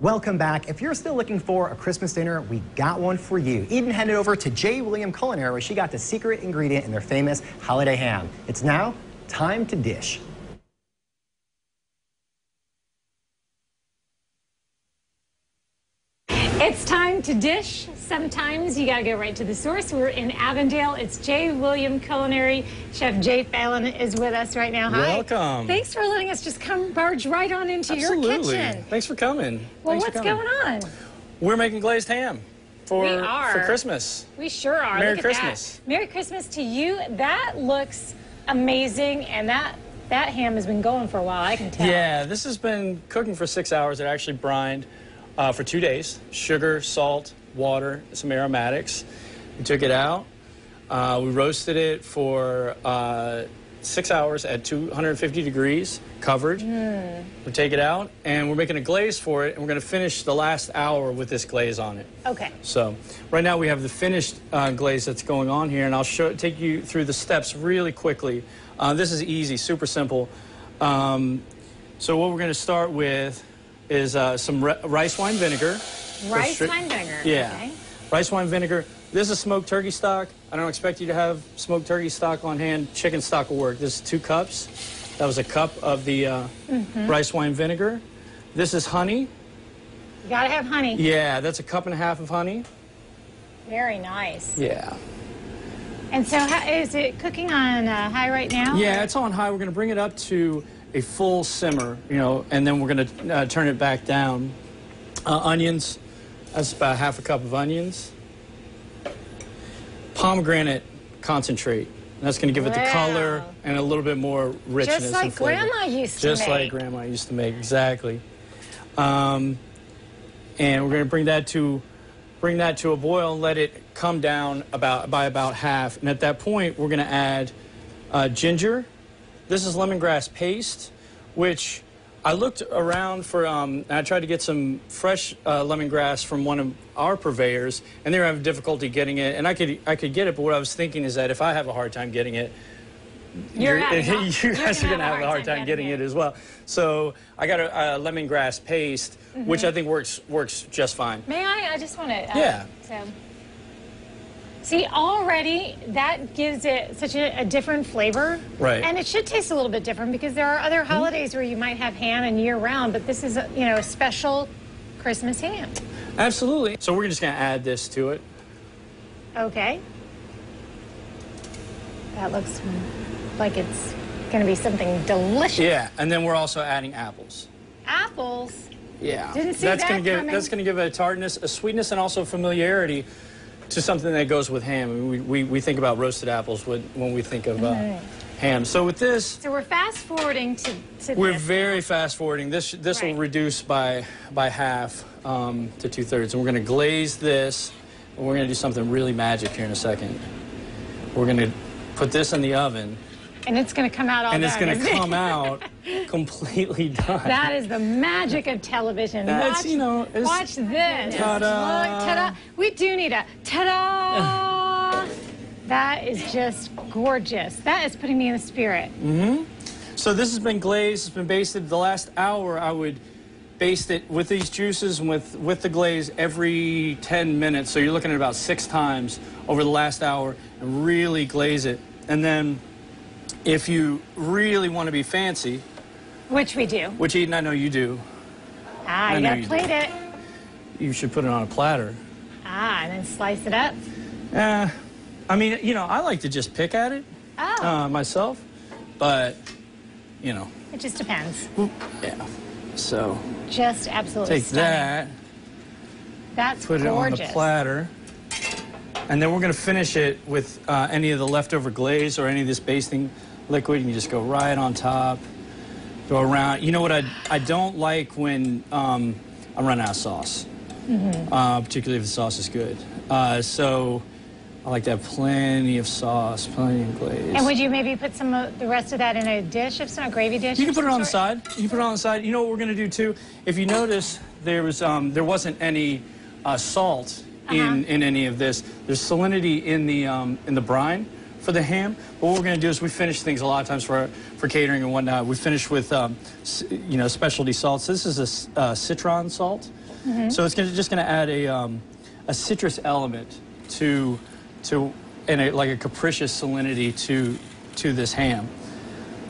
Welcome back. If you're still looking for a Christmas dinner, we got one for you. Eden headed over to J. William Culinary where she got the secret ingredient in their famous holiday ham. It's now time to dish. It's time to dish. Sometimes you got to go right to the source. We're in Avondale. It's J. William Culinary. Chef Jay Phelan is with us right now. Hi. Welcome. Thanks for letting us just come barge right on into Absolutely. your kitchen. Thanks for coming. Well, Thanks what's for coming. going on? We're making glazed ham for We are. for Christmas. We sure are. Merry Look Christmas. Merry Christmas to you. That looks amazing, and that that ham has been going for a while. I can tell. Yeah, this has been cooking for six hours. It actually brined uh, for two days. Sugar, salt, water, some aromatics. We took it out. Uh, we roasted it for uh, six hours at 250 degrees, covered. We take it out, and we're making a glaze for it, and we're going to finish the last hour with this glaze on it. Okay. So right now we have the finished uh, glaze that's going on here, and I'll show, take you through the steps really quickly. Uh, this is easy, super simple. Um, so what we're going to start with is uh, some ri- rice wine vinegar. Rice wine vinegar. Yeah. Okay. Rice wine vinegar. This is smoked turkey stock. I don't expect you to have smoked turkey stock on hand. Chicken stock will work. This is two cups. That was a cup of the uh, Mm-hmm. rice wine vinegar. This is honey. You gotta have honey. Yeah, that's a cup and a half of honey. Very nice. Yeah. And so, how, is it cooking on uh, high right now? Yeah, it's on high. We're going to bring it up to a full simmer, you know, and then we're going to uh, turn it back down. Uh, onions, that's about half a cup of onions. Pomegranate concentrate. That's going to give it the color and a little bit more richness Just like and flavor. Grandma used to make. Just like. Grandma used to make, exactly. Um, and we're going to bring that to bring that to a boil and let it come down about by about half. And at that point, we're going to add uh, ginger. This is lemongrass paste, which I looked around for. Um, I tried to get some fresh uh, lemongrass from one of our purveyors, and they were having difficulty getting it. And I could I could get it, but what I was thinking is that if I have a hard time getting it, You're you're- a- you guys are gonna have a hard time getting it as well. So I got a, a lemongrass paste, which I think works works just fine. May I? I just want to. Uh, Yeah. So, see, already that gives it such a, a different flavor. Right. And it should taste a little bit different because there are other hmm. holidays where you might have ham and year round, but this is, a, you know, a special Christmas ham. Absolutely. So we're just going to add this to it. Okay. That looks like it's going to be something delicious. Yeah, and then we're also adding apples. Apples. Yeah, Didn't see that's that gonna give coming. that's gonna give it a tartness, a sweetness, and also familiarity to something that goes with ham. We, we, we think about roasted apples when, when we think of uh, ham. So with this, So we're fast forwarding to, to we're this. very fast forwarding. This this Right. will reduce by by half um, to two thirds, and we're gonna glaze this. And we're gonna do something really magic here in a second. We're gonna put this in the oven, and it's going to come out all and it's gonna isn't it? come out completely done. That is the magic of television. That's, watch, you know, it's- watch this. Ta-da. Ta-da. We do need a ta-da. that is just gorgeous. That is putting me in the spirit. Hmm. So this has been glazed, it's been basted. The last hour I would baste it with these juices and with, with the glaze every 10 minutes. So you're looking at about six times over the last hour and really glaze it. And then if you really want to be fancy, Which we do. which Eden, I know you do, Ah, I you gotta plate do. it. you should put it on a platter. Ah, and then slice it up. Uh, I mean, you know, I like to just pick at it Oh, uh, myself, but, you know, it just depends. yeah. So Just absolutely take stunning. that. That's put gorgeous. it on the platter. And then we're going to finish it with uh, any of the leftover glaze or any of this basting liquid. You just go right on top, go around. You know what I, I don't like when um, I run out of sauce, Mm-hmm. uh, particularly if the sauce is good. Uh, so I like to have plenty of sauce, plenty of glaze. And would you maybe put some of the rest of that in a dish, if so, a gravy dish? You can put it on the side. You can put it on the side. You know what we're going to do too? If you notice, there was um, there wasn't any uh, salt in Uh-huh. in any of this. There's salinity in the um, in the brine for for the ham. But what we're going to do is we finish things a lot of times for for catering and whatnot. We finish with um, you know specialty salts. This is a uh, citron salt, so it's gonna, just going to add a um, a citrus element to to and a, like a capricious salinity to to this ham.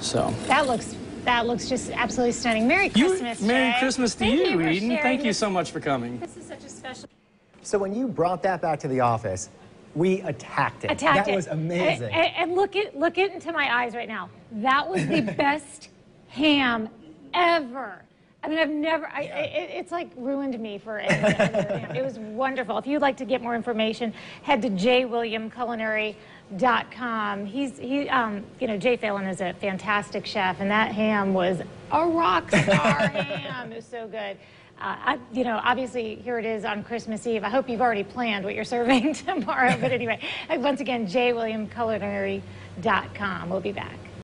So. That looks that looks just absolutely stunning. Merry You- Christmas, Merry Jay. Christmas to Thank you, for Eden. Thank you so much for coming. This is such a special. So when you brought that back to the office, we attacked it. attacked that it. was amazing. And, and- look it look it into my eyes right now. That was the best ham ever. I mean, I've never. I, it, it's like ruined me for ham. It was wonderful. If you'd like to get more information, head to jwilliamculinary.com. He's he. Um, you know, Jay Phelan is a fantastic chef, and that ham was a rock star ham. It was so good. Uh, I, you know, obviously, here it is on Christmas Eve. I hope you've already planned what you're serving tomorrow. But anyway, once again, jwilliamculinary.com. We'll be back.